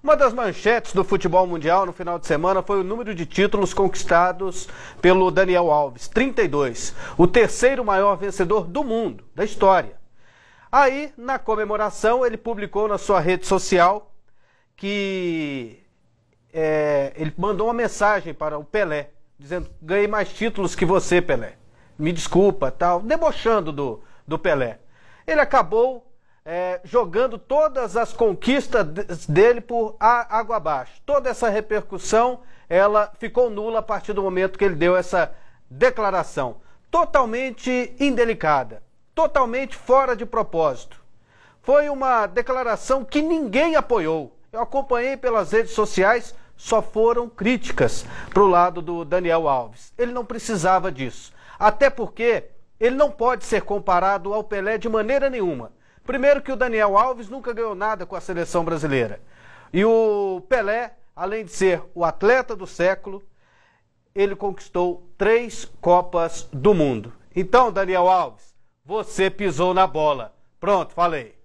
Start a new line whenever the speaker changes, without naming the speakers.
Uma das manchetes do futebol mundial no final de semana foi o número de títulos conquistados pelo Daniel Alves, 32, o terceiro maior vencedor do mundo, da história. Aí, na comemoração, ele publicou na sua rede social que é, ele mandou uma mensagem para o Pelé, dizendo: ganhei mais títulos que você, Pelé. Me desculpa, tal, debochando do, do Pelé. Ele acabou é, jogando todas as conquistas dele por água abaixo. Toda essa repercussão, ela ficou nula a partir do momento que ele deu essa declaração. Totalmente indelicada, totalmente fora de propósito. Foi uma declaração que ninguém apoiou. Eu acompanhei pelas redes sociais, só foram críticas para o lado do Daniel Alves. Ele não precisava disso. Até porque ele não pode ser comparado ao Pelé de maneira nenhuma. Primeiro que o Daniel Alves nunca ganhou nada com a seleção brasileira. E o Pelé, além de ser o atleta do século, ele conquistou três Copas do Mundo. Então, Daniel Alves, você pisou na bola. Pronto, falei.